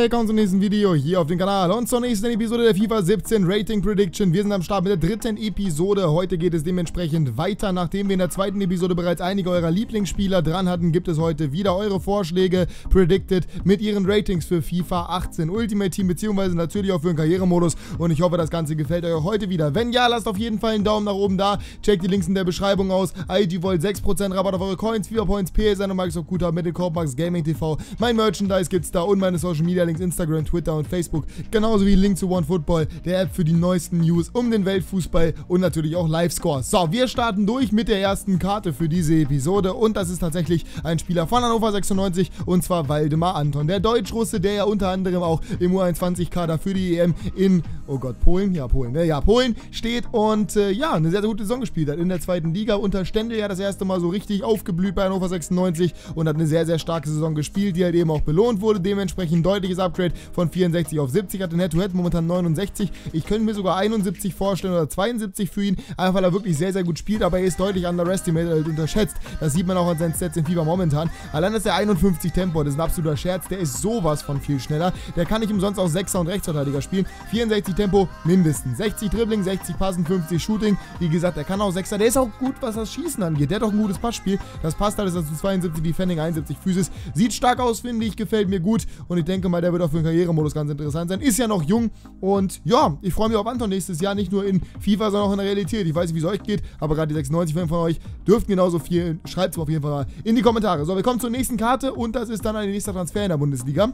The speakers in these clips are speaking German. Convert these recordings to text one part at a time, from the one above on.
Willkommen zum nächsten Video hier auf dem Kanal und zur nächsten Episode der FIFA 17 Rating Prediction. Wir sind am Start mit der dritten Episode. Heute geht es dementsprechend weiter. Nachdem wir in der zweiten Episode bereits einige eurer Lieblingsspieler dran hatten, gibt es heute wieder eure Vorschläge predicted mit ihren Ratings für FIFA 18 Ultimate Team beziehungsweise natürlich auch für den Karrieremodus und ich hoffe, das Ganze gefällt euch heute wieder. Wenn ja, lasst auf jeden Fall einen Daumen nach oben da. Checkt die Links in der Beschreibung aus. IG Volt 6% Rabatt auf eure Coins, FIFA Points, PSN und Microsoft Guthaben mit den Corpmax Gaming TV. Mein Merchandise gibt's da und meine Social Media Links Instagram, Twitter und Facebook. Genauso wie Link zu OneFootball, der App für die neuesten News um den Weltfußball und natürlich auch Live-Scores. So, wir starten durch mit der ersten Karte für diese Episode und das ist tatsächlich ein Spieler von Hannover 96 und zwar Waldemar Anton. Der Deutsch-Russe, der ja unter anderem auch im U21-Kader für die EM in, oh Gott, Polen? Ja, Polen, ne? Ja, Polen steht und äh, ja, eine sehr, sehr gute Saison gespielt hat in der zweiten Liga. Unter Stände ja das erste Mal so richtig aufgeblüht bei Hannover 96 und hat eine sehr, sehr starke Saison gespielt, die halt eben auch belohnt wurde. Dementsprechend deutliches Upgrade von 64 auf 70, hatte Head-to-Head momentan 69. Ich könnte mir sogar 71 vorstellen oder 72 für ihn, einfach weil er wirklich sehr, sehr gut spielt, aber er ist deutlich underestimated, halt unterschätzt. Das sieht man auch an seinen Stats in FIFA momentan. Allein ist er 51 Tempo, das ist ein absoluter Scherz, der ist sowas von viel schneller. Der kann nicht umsonst auch 6er und Rechtsverteidiger spielen. 64 Tempo mindestens. 60 Dribbling, 60 Passen, 50 Shooting. Wie gesagt, er kann auch 6er. Der ist auch gut, was das Schießen angeht. Der hat auch ein gutes Passspiel. Das passt alles dazu. 72 Defending, 71 Physis. Sieht stark aus, finde ich. Gefällt mir gut. Und ich denke mal, der wird auch für den Karrieremodus ganz interessant sein. Ist ja noch jung. Und ja, ich freue mich auf Anton nächstes Jahr. Nicht nur in FIFA, sondern auch in der Realität. Ich weiß nicht, wie es euch geht. Aber gerade die 96 von euch dürften genauso viel. Schreibt es auf jeden Fall mal in die Kommentare. So, wir kommen zur nächsten Karte. Und das ist dann ein nächster Transfer in der Bundesliga.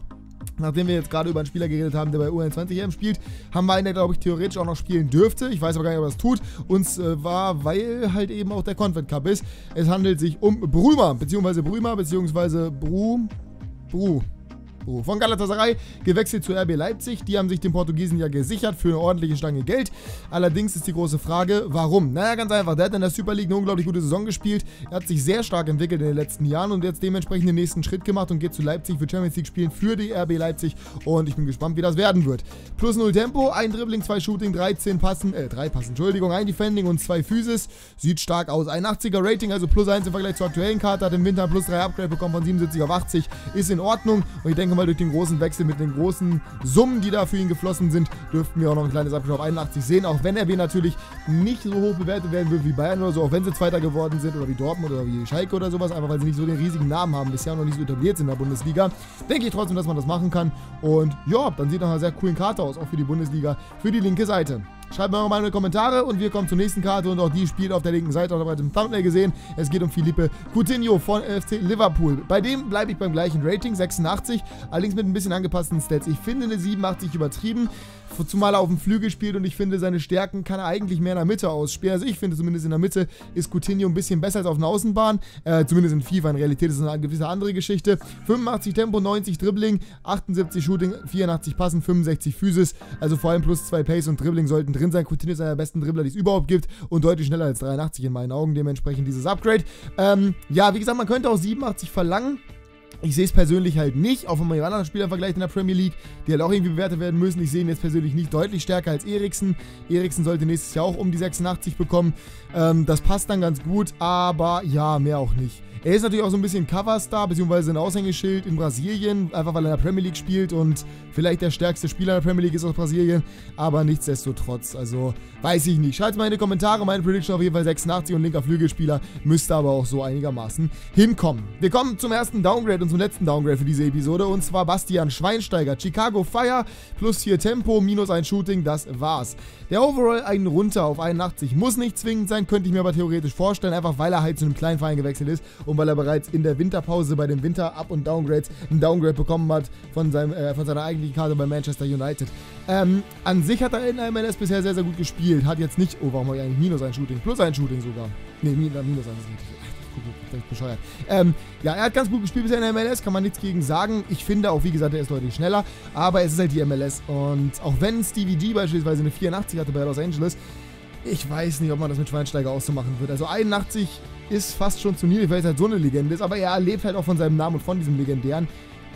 Nachdem wir jetzt gerade über einen Spieler geredet haben, der bei U21 EM spielt, haben wir einen, der, glaube ich, theoretisch auch noch spielen dürfte. Ich weiß aber gar nicht, ob er das tut. Und zwar, weil halt eben auch der Confed Cup ist. Es handelt sich um Brümer, beziehungsweise Brümer, beziehungsweise Bru... Bru. Oh, von Galatasaray gewechselt zu RB Leipzig. Die haben sich den Portugiesen ja gesichert für eine ordentliche Stange Geld. Allerdings ist die große Frage, warum? Naja, ganz einfach. Der hat in der Super League eine unglaublich gute Saison gespielt. Er hat sich sehr stark entwickelt in den letzten Jahren und jetzt dementsprechend den nächsten Schritt gemacht und geht zu Leipzig für Champions League spielen für die RB Leipzig. Und ich bin gespannt, wie das werden wird. Plus 0 Tempo, ein Dribbling, zwei Shooting, 13 Passen, äh, 3 Passen, Entschuldigung, ein Defending und zwei Physis. Sieht stark aus. Ein 80er Rating, also plus 1 im Vergleich zur aktuellen Karte. Hat im Winter plus 3 Upgrade bekommen von 77 auf 80. Ist in Ordnung. Und ich denke mal, durch den großen Wechsel mit den großen Summen, die da für ihn geflossen sind, dürften wir auch noch ein kleines Abschnitt auf 81 sehen. Auch wenn RB natürlich nicht so hoch bewertet werden wird wie Bayern oder so, auch wenn sie Zweiter geworden sind oder wie Dortmund oder wie Schalke oder sowas, einfach weil sie nicht so den riesigen Namen haben, bisher noch nicht so etabliert sind in der Bundesliga, denke ich trotzdem, dass man das machen kann. Und ja, dann sieht nach einer sehr coolen Karte aus, auch für die Bundesliga, für die linke Seite. Schreibt mir mal in die Kommentare und wir kommen zur nächsten Karte und auch die spielt auf der linken Seite, auch im Thumbnail gesehen. Es geht um Philippe Coutinho von FC Liverpool. Bei dem bleibe ich beim gleichen Rating, 86, allerdings mit ein bisschen angepassten Stats. Ich finde eine 87 übertrieben, zumal er auf dem Flügel spielt und ich finde seine Stärken kann er eigentlich mehr in der Mitte ausspielen. Also ich finde zumindest in der Mitte ist Coutinho ein bisschen besser als auf einer Außenbahn, äh, zumindest in FIFA, in Realität ist es eine gewisse andere Geschichte. 85 Tempo, 90 Dribbling, 78 Shooting, 84 Passen, 65 Physis, also vor allem plus 2 Pace und Dribbling sollten drin sein. Coutinho ist einer der besten Dribbler, die es überhaupt gibt und deutlich schneller als 83 in meinen Augen, dementsprechend dieses Upgrade. Ähm, ja, wie gesagt, man könnte auch 87 verlangen. Ich sehe es persönlich halt nicht, auch wenn man die anderen Spieler vergleicht in der Premier League, die halt auch irgendwie bewertet werden müssen. Ich sehe ihn jetzt persönlich nicht deutlich stärker als Eriksen. Eriksen sollte nächstes Jahr auch um die 86 bekommen. Ähm, das passt dann ganz gut, aber ja, mehr auch nicht. Er ist natürlich auch so ein bisschen Coverstar, beziehungsweise ein Aushängeschild in Brasilien, einfach weil er in der Premier League spielt und vielleicht der stärkste Spieler in der Premier League ist aus Brasilien, aber nichtsdestotrotz, also weiß ich nicht. Schreibt mal in die Kommentare, meine Prediction auf jeden Fall 86 und linker Flügelspieler müsste aber auch so einigermaßen hinkommen. Wir kommen zum ersten Downgrade und zum letzten Downgrade für diese Episode und zwar Bastian Schweinsteiger. Chicago Fire plus 4 Tempo, minus ein Shooting, das war's. Der Overall einen runter auf 81 muss nicht zwingend sein, könnte ich mir aber theoretisch vorstellen, einfach weil er halt zu einem kleinen Verein gewechselt ist und weil er bereits in der Winterpause bei den Winter-Up- und Downgrades einen Downgrade bekommen hat von, seinem, äh, von seiner eigentlichen Karte bei Manchester United. Ähm, an sich hat er in der MLS bisher sehr, sehr gut gespielt. Hat jetzt nicht, oh, warum habe ich eigentlich Minus ein Shooting? Plus ein Shooting sogar. Ne, Minus ein ist Vielleicht bescheuert. Ähm, ja, er hat ganz gut gespielt bisher in der MLS, kann man nichts gegen sagen. Ich finde auch, wie gesagt, er ist deutlich schneller, aber es ist halt die MLS. Und auch wenn Stevie G beispielsweise eine 84 hatte bei Los Angeles, ich weiß nicht, ob man das mit Schweinsteiger auszumachen wird. Also 81 ist fast schon zu niedrig, weil es halt so eine Legende ist, aber er lebt halt auch von seinem Namen und von diesem Legendären.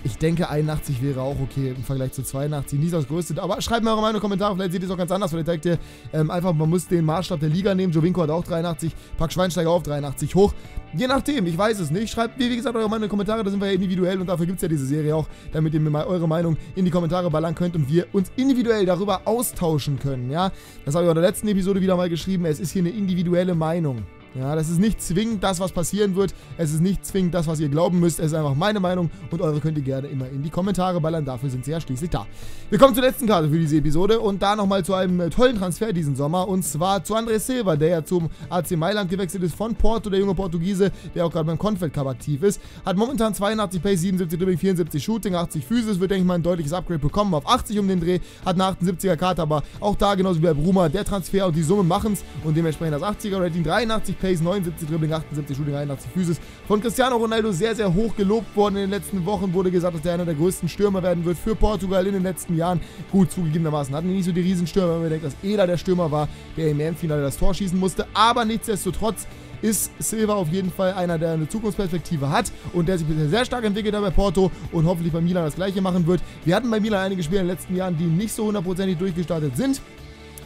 Ich denke, 81 wäre auch okay im Vergleich zu 82. Nicht das Größte. Aber schreibt mir eure Meinung in Kommentare. Vielleicht seht ihr es auch ganz anders. Vielleicht denkt ihr ähm, einfach, man muss den Maßstab der Liga nehmen. Jovinko hat auch 83. Pack Schweinsteiger auf 83 hoch. Je nachdem, ich weiß es nicht. Schreibt, wie gesagt, eure Meinung in die Kommentare. Da sind wir ja individuell und dafür gibt es ja diese Serie auch, damit ihr mir mal eure Meinung in die Kommentare ballern könnt und wir uns individuell darüber austauschen können. Ja, das habe ich in der letzten Episode wieder mal geschrieben. Es ist hier eine individuelle Meinung. Ja, das ist nicht zwingend das, was passieren wird. Es ist nicht zwingend das, was ihr glauben müsst. Es ist einfach meine Meinung und eure könnt ihr gerne immer in die Kommentare ballern. Dafür sind sie ja schließlich da. Wir kommen zur letzten Karte für diese Episode und da nochmal zu einem äh, tollen Transfer diesen Sommer und zwar zu André Silva, der ja zum AC Mailand gewechselt ist von Porto, der junge Portugiese, der auch gerade beim Confed Cup aktiv ist. Hat momentan 82 Pace, 77 Dribbling, 74 Shooting, 80 Physis, wird denke ich mal ein deutliches Upgrade bekommen auf 80 um den Dreh, hat eine 78er Karte, aber auch da genauso wie bei Bruma, der Transfer und die Summe machen es und dementsprechend das 80er Rating, 83 Pace, 79 Dribbling, 78 Shooting, 81 Physis. Von Cristiano Ronaldo sehr, sehr hoch gelobt worden in den letzten Wochen. Wurde gesagt, dass der einer der größten Stürmer werden wird für Portugal in den letzten Jahren. Gut, zugegebenermaßen hatten die nicht so die Riesenstürmer, wenn man denkt, dass Eder der Stürmer war, der im EM-Finale das Tor schießen musste. Aber nichtsdestotrotz ist Silva auf jeden Fall einer, der eine Zukunftsperspektive hat und der sich bisher sehr stark entwickelt hat bei Porto und hoffentlich bei Milan das gleiche machen wird. Wir hatten bei Milan einige Spieler in den letzten Jahren, die nicht so hundertprozentig durchgestartet sind.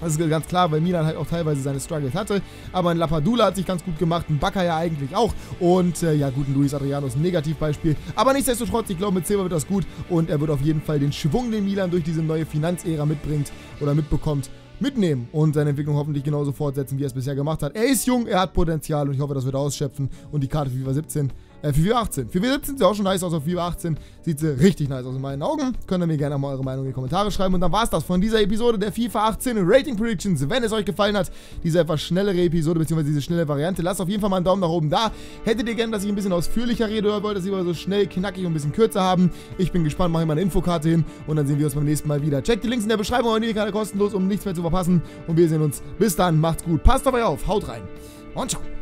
Das ist ganz klar, weil Milan halt auch teilweise seine Struggles hatte. Aber ein Lapadula hat sich ganz gut gemacht, ein Bakker ja eigentlich auch. Und äh, ja, gut, ein Luis Adriano ist ein Negativbeispiel. Aber nichtsdestotrotz, ich glaube, mit Silva wird das gut. Und er wird auf jeden Fall den Schwung, den Milan durch diese neue Finanzära mitbringt oder mitbekommt, mitnehmen und seine Entwicklung hoffentlich genauso fortsetzen, wie er es bisher gemacht hat. Er ist jung, er hat Potenzial und ich hoffe, das wird er ausschöpfen. Und die Karte FIFA 17 äh, FIFA 18. FIFA 17 sieht auch schon nice aus, auf FIFA 18 sieht sie richtig nice aus in meinen Augen. Könnt ihr mir gerne mal eure Meinung in die Kommentare schreiben. Und dann war es das von dieser Episode der FIFA 18 Rating Predictions. Wenn es euch gefallen hat, diese etwas schnellere Episode, beziehungsweise diese schnelle Variante, lasst auf jeden Fall mal einen Daumen nach oben da. Hättet ihr gerne, dass ich ein bisschen ausführlicher rede oder wollt, dass wir so schnell, knackig und ein bisschen kürzer haben? Ich bin gespannt, mache ich mal eine Infokarte hin und dann sehen wir uns beim nächsten Mal wieder. Checkt die Links in der Beschreibung, abonniert die Kanal kostenlos, um nichts mehr zu verpassen. Und wir sehen uns. Bis dann, macht's gut, passt auf euch auf, haut rein und ciao.